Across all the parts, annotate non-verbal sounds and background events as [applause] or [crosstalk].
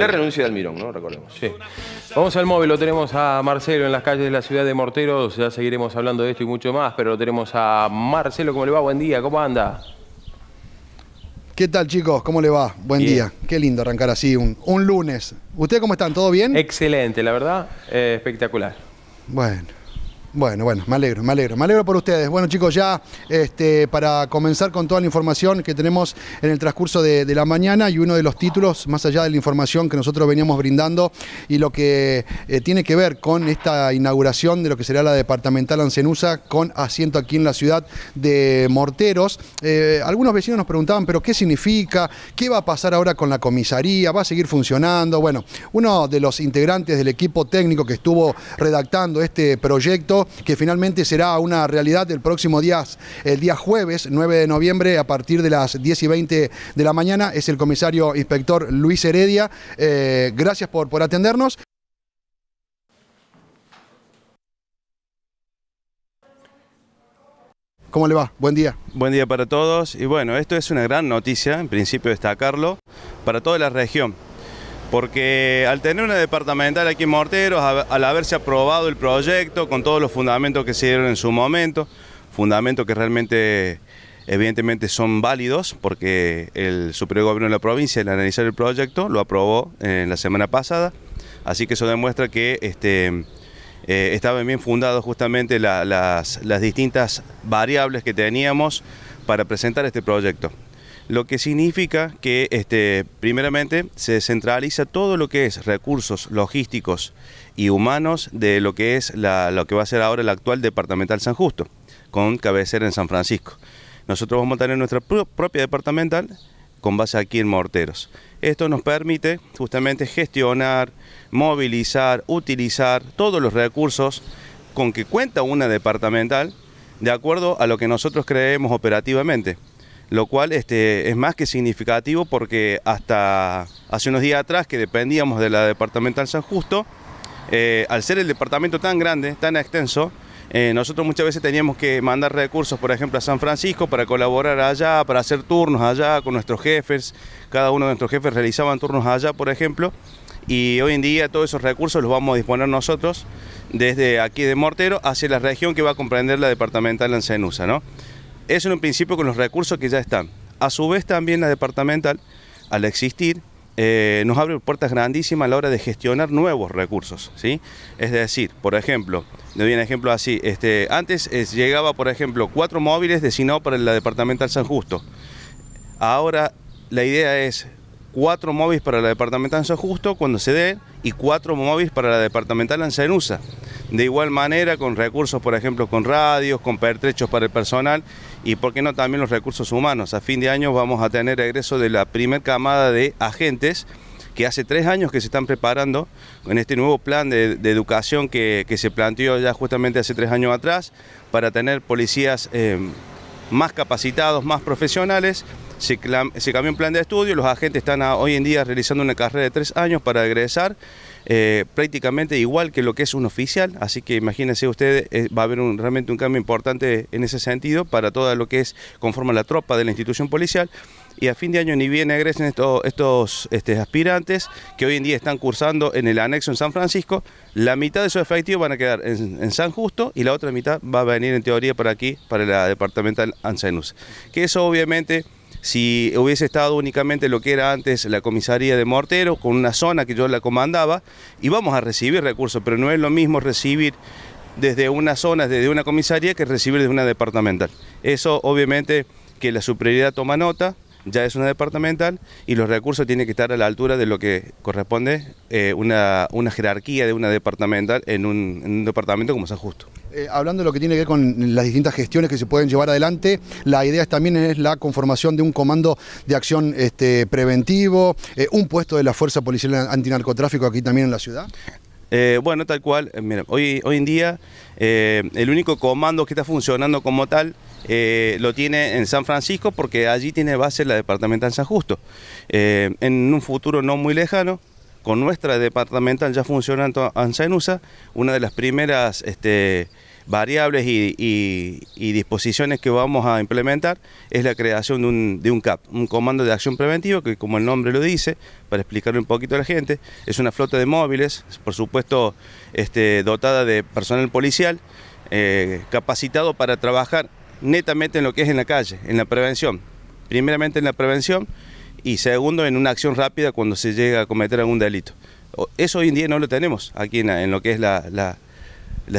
La renuncia de Almirón, ¿no? Recordemos. Sí. Vamos al móvil, lo tenemos a Marcelo en las calles de la ciudad de Morteros, ya seguiremos hablando de esto y mucho más, pero lo tenemos a Marcelo, ¿cómo le va? Buen día, ¿cómo anda? ¿Qué tal chicos? ¿Cómo le va? Buen Bien. día. Qué lindo arrancar así un, un lunes. ¿Ustedes cómo están? ¿Todo bien? Excelente, la verdad, eh, espectacular. Bueno. Bueno, bueno, me alegro, me alegro, me alegro por ustedes. Bueno chicos, ya este, para comenzar con toda la información que tenemos en el transcurso de, la mañana y uno de los títulos, más allá de la información que nosotros veníamos brindando y lo que eh, tiene que ver con esta inauguración de lo que será la departamental Ancenusa con asiento aquí en la ciudad de Morteros. Eh, algunos vecinos nos preguntaban, pero ¿qué significa? ¿Qué va a pasar ahora con la comisaría? ¿Va a seguir funcionando? Bueno, uno de los integrantes del equipo técnico que estuvo redactando este proyecto, que finalmente será una realidad el próximo día, el día jueves 9 de noviembre a partir de las 10 y 20 de la mañana, es el comisario inspector Luis Heredia. Eh, gracias por, por atendernos. ¿Cómo le va? Buen día. Buen día para todos y bueno, esto es una gran noticia, en principio destacarlo, para toda la región, porque al tener una departamental aquí en Morteros, al haberse aprobado el proyecto con todos los fundamentos que se dieron en su momento, fundamentos que realmente evidentemente son válidos, porque el Superior Gobierno de la provincia al analizar el proyecto lo aprobó en la semana pasada, así que eso demuestra que este, eh, estaban bien fundados justamente la- las, las distintas variables que teníamos para presentar este proyecto. Lo que significa que este, primeramente se centraliza todo lo que es recursos logísticos y humanos de lo que es la- lo que va a ser ahora el actual departamental San Justo, con cabecera en San Francisco. Nosotros vamos a tener nuestra pro- propia departamental con base aquí en Morteros. Esto nos permite justamente gestionar, movilizar, utilizar todos los recursos con que cuenta una departamental de acuerdo a lo que nosotros creemos operativamente, lo cual este, es más que significativo porque hasta hace unos días atrás que dependíamos de la departamental San Justo, eh, al ser el departamento tan grande, tan extenso, eh, nosotros muchas veces teníamos que mandar recursos, por ejemplo, a San Francisco para colaborar allá, para hacer turnos allá con nuestros jefes. Cada uno de nuestros jefes realizaban turnos allá, por ejemplo. Y hoy en día todos esos recursos los vamos a disponer nosotros desde aquí de Mortero hacia la región que va a comprender la departamental en Cenusa, ¿no? Eso en un principio con los recursos que ya están. A su vez también la departamental, al existir, eh, nos abre puertas grandísimas a la hora de gestionar nuevos recursos, ¿sí? Es decir, por ejemplo, le doy un ejemplo así, este, antes eh, llegaba, por ejemplo, cuatro móviles destinados para la departamental San Justo. Ahora la idea es cuatro móviles para la departamental San Justo cuando se dé y cuatro móviles para la departamental en Cenusa. De igual manera con recursos, por ejemplo, con radios, con pertrechos para el personal y, por qué no, también los recursos humanos. A fin de año vamos a tener egreso de la primer camada de agentes que hace tres años que se están preparando con este nuevo plan de, educación que, se planteó ya justamente hace tres años atrás para tener policías eh, más capacitados, más profesionales. Se, cambió un plan de estudio, los agentes están hoy en día realizando una carrera de tres años para egresar, eh, prácticamente igual que lo que es un oficial, así que imagínense ustedes, eh, va a haber realmente un cambio importante en ese sentido para todo lo que es conforme a la tropa de la institución policial. Y a fin de año ni bien egresen estos, estos aspirantes que hoy en día están cursando en el anexo en San Francisco, la mitad de esos efectivos van a quedar en, San Justo y la otra mitad va a venir en teoría para aquí, para la departamental Ancenus. Que eso obviamente si hubiese estado únicamente lo que era antes la comisaría de Mortero, con una zona que yo la comandaba, íbamos a recibir recursos, pero no es lo mismo recibir desde una zona, desde una comisaría, que recibir desde una departamental. Eso obviamente que la superioridad toma nota, ya es una departamental y los recursos tienen que estar a la altura de lo que corresponde eh, una, una jerarquía de una departamental en un, en un departamento como San Justo. Eh, hablando de lo que tiene que ver con las distintas gestiones que se pueden llevar adelante, la idea también es la conformación de un comando de acción este, preventivo, eh, un puesto de la Fuerza Policial Antinarcotráfico aquí también en la ciudad. Eh, bueno, tal cual. Eh, mira, hoy, hoy en día eh, el único comando que está funcionando como tal lo tiene en San Francisco porque allí tiene base la departamental San Justo. En un futuro no muy lejano, con nuestra departamental ya funcionando en Sanusa, una de las primeras este, variables y, disposiciones que vamos a implementar es la creación de un, CAP, un Comando de Acción Preventiva, que como el nombre lo dice, para explicarle un poquito a la gente, es una flota de móviles, por supuesto este, dotada de personal policial, eh, capacitado para trabajar netamente en lo que es en la calle, en la prevención. Primeramente en la prevención y segundo en una acción rápida cuando se llega a cometer algún delito. Eso hoy en día no lo tenemos aquí en, lo que es la,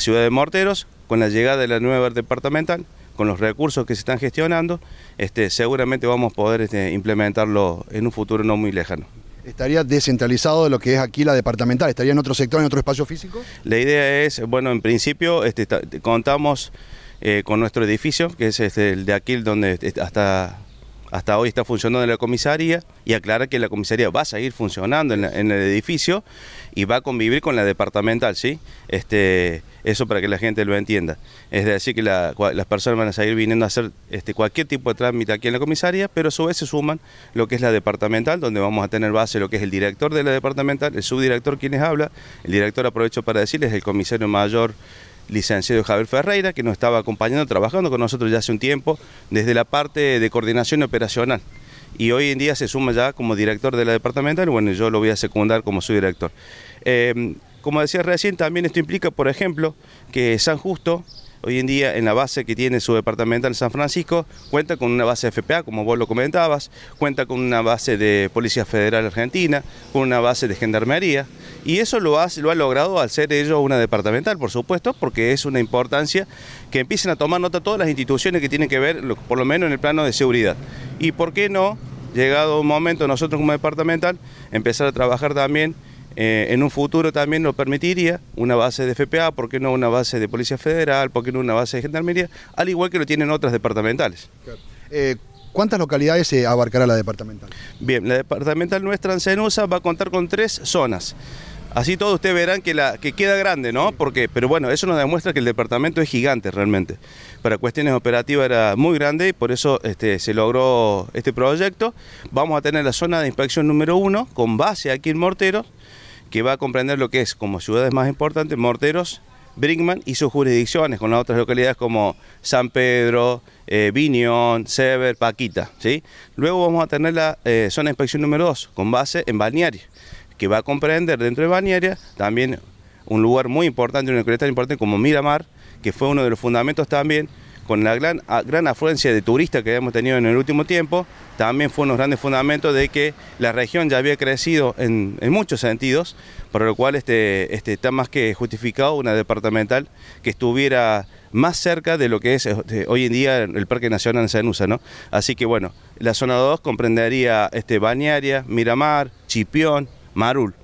ciudad de Morteros, con la llegada de la nueva departamental, con los recursos que se están gestionando, este, seguramente vamos a poder este, implementarlo en un futuro no muy lejano. ¿Estaría descentralizado de lo que es aquí la departamental? ¿Estaría en otro sector, en otro espacio físico? La idea es, bueno, en principio este, contamos eh, con nuestro edificio, que es este, el de aquí donde hasta hasta hoy está funcionando en la comisaría y aclara que la comisaría va a seguir funcionando en, el edificio y va a convivir con la departamental, ¿sí? Este, eso para que la gente lo entienda. Es decir, que las personas van a seguir viniendo a hacer este, cualquier tipo de trámite aquí en la comisaría, pero a su vez se suman lo que es la departamental, donde vamos a tener base lo que es el director de la departamental, el subdirector quienes habla, el director aprovecho para decirles, el comisario mayor licenciado Javier Ferreira, que nos estaba acompañando, trabajando con nosotros ya hace un tiempo, desde la parte de coordinación operacional. Y hoy en día se suma ya como director de la departamental, bueno, yo lo voy a secundar como su director. Eh, como decía recién, también esto implica, por ejemplo, que San Justo Hoy en día en la base que tiene su departamental San Francisco cuenta con una base FPA, como vos lo comentabas, cuenta con una base de Policía Federal Argentina, con una base de Gendarmería, y eso lo ha, lo ha logrado al ser ellos una departamental, por supuesto, porque es una importancia que empiecen a tomar nota todas las instituciones que tienen que ver, por lo menos en el plano de seguridad. Y por qué no, llegado un momento nosotros como departamental, empezar a trabajar también eh, en un futuro también nos permitiría una base de FPA, ¿por qué no una base de Policía Federal? ¿Por qué no una base de Gendarmería? Al igual que lo tienen otras departamentales. Eh, ¿Cuántas localidades se abarcará la departamental? Bien, la departamental nuestra en Cenusa va a contar con tres zonas. Así todos ustedes verán que, la, que queda grande, ¿no? Porque, pero bueno, eso nos demuestra que el departamento es gigante realmente. Para cuestiones operativas era muy grande y por eso este, se logró este proyecto. Vamos a tener la zona de inspección número uno con base aquí en Morteros que va a comprender lo que es como ciudades más importantes, Morteros, Brinkman y sus jurisdicciones, con las otras localidades como San Pedro, eh, Viñón, Sever, Paquita. ¿sí? Luego vamos a tener la eh, zona de inspección número 2, con base en Balnearia, que va a comprender dentro de Balnearia también un lugar muy importante, una localidad tan importante como Miramar, que fue uno de los fundamentos también con la gran, gran afluencia de turistas que hemos tenido en el último tiempo, también fue unos grandes fundamentos de que la región ya había crecido en, muchos sentidos, por lo cual este, este, está más que justificado una departamental que estuviera más cerca de lo que es este, hoy en día el Parque Nacional Sanusa, ¿no? Así que bueno, la zona 2 comprendería este, Bañaria, Miramar, Chipión, Marul.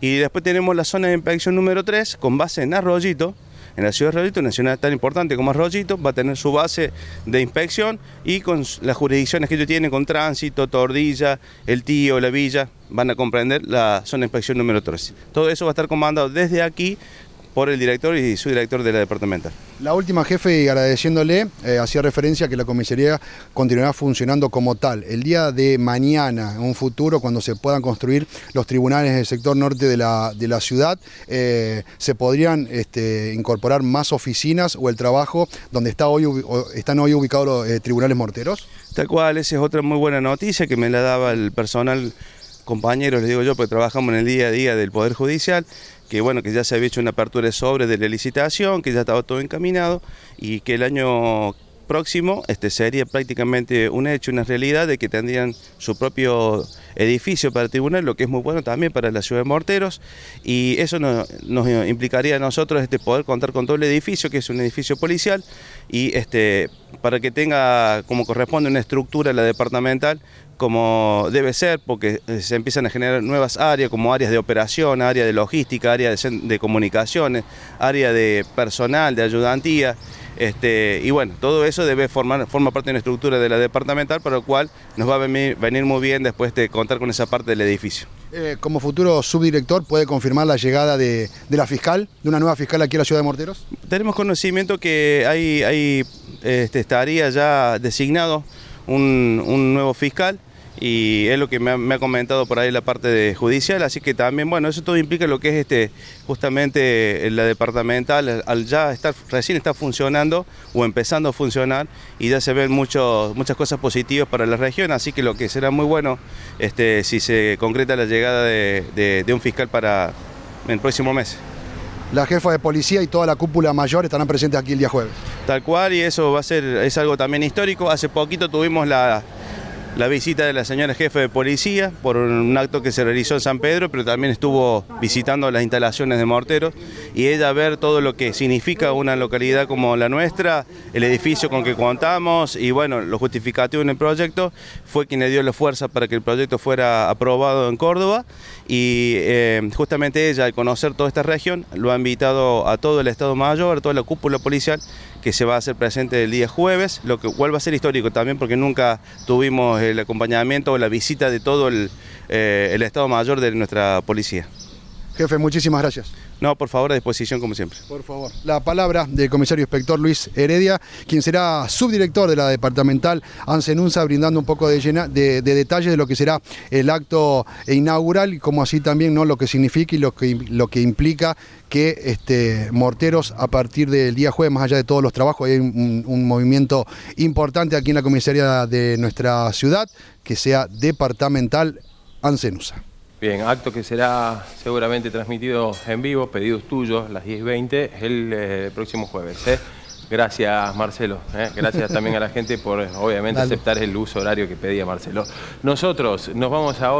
Y después tenemos la zona de inspección número 3 con base en Arroyito, en la ciudad de Arroyito, una ciudad tan importante como Arroyito, va a tener su base de inspección y con las jurisdicciones que ellos tienen, con tránsito, Tordilla, el Tío, la Villa, van a comprender la zona de inspección número 3. Todo eso va a estar comandado desde aquí por el director y su director de la departamental. La última, jefe, y agradeciéndole, eh, hacía referencia a que la comisaría continuará funcionando como tal. El día de mañana, en un futuro, cuando se puedan construir los tribunales del sector norte de la, de la ciudad, eh, ¿se podrían este, incorporar más oficinas o el trabajo donde está hoy, están hoy ubicados los eh, tribunales morteros? Tal cual, esa es otra muy buena noticia que me la daba el personal compañeros, les digo yo, porque trabajamos en el día a día del Poder Judicial, que bueno, que ya se había hecho una apertura de sobre de la licitación, que ya estaba todo encaminado y que el año próximo este sería prácticamente un hecho, una realidad de que tendrían su propio edificio para el tribunal, lo que es muy bueno también para la ciudad de Morteros y eso nos, implicaría a nosotros este, poder contar con todo el edificio, que es un edificio policial y este, para que tenga como corresponde una estructura la departamental como debe ser, porque eh, se empiezan a generar nuevas áreas, como áreas de operación, áreas de logística, áreas de, comunicaciones, área de personal, de ayudantía. Este, y bueno, todo eso debe formar forma parte de una estructura de la departamental, para lo cual nos va a venir, muy bien después de contar con esa parte del edificio. Eh, como futuro subdirector, ¿puede confirmar la llegada de, la fiscal, de una nueva fiscal aquí a la ciudad de Morteros? Tenemos conocimiento que hay, hay este, estaría ya designado un, nuevo fiscal y es lo que me ha, comentado por ahí la parte de judicial, así que también, bueno, eso todo implica lo que es este justamente la departamental, al ya estar, recién está funcionando o empezando a funcionar y ya se ven muchas cosas positivas para la región, así que lo que será muy bueno este, si se concreta la llegada de, un fiscal para el próximo mes la jefa de policía y toda la cúpula mayor estarán presentes aquí el día jueves. Tal cual, y eso va a ser, es algo también histórico. Hace poquito tuvimos la, visita de la señora jefe de policía por un acto que se realizó en San Pedro, pero también estuvo visitando las instalaciones de morteros y ella ver todo lo que significa una localidad como la nuestra, el edificio con que contamos y bueno, lo justificativo en el proyecto, fue quien le dio la fuerza para que el proyecto fuera aprobado en Córdoba y eh, justamente ella al conocer toda esta región lo ha invitado a todo el Estado Mayor, a toda la cúpula policial que se va a hacer presente el día jueves, lo que vuelve a ser histórico también porque nunca tuvimos el acompañamiento o la visita de todo el, eh, el Estado Mayor de nuestra policía. Jefe, muchísimas gracias. No, por favor, a disposición como siempre. Por favor. La palabra del comisario inspector Luis Heredia, quien será subdirector de la departamental Ansenunza, brindando un poco de, de, detalles de lo que será el acto inaugural y como así también ¿no? lo que significa y lo que, lo que implica que este, Morteros a partir del día jueves, más allá de todos los trabajos, hay un, un movimiento importante aquí en la comisaría de nuestra ciudad, que sea departamental Ansenusa. Bien, acto que será seguramente transmitido en vivo, pedidos tuyos, las 10.20, el eh, próximo jueves. ¿eh? Gracias, Marcelo. ¿eh? Gracias también a la gente por, obviamente, [laughs] aceptar el uso horario que pedía Marcelo. Nosotros nos vamos ahora.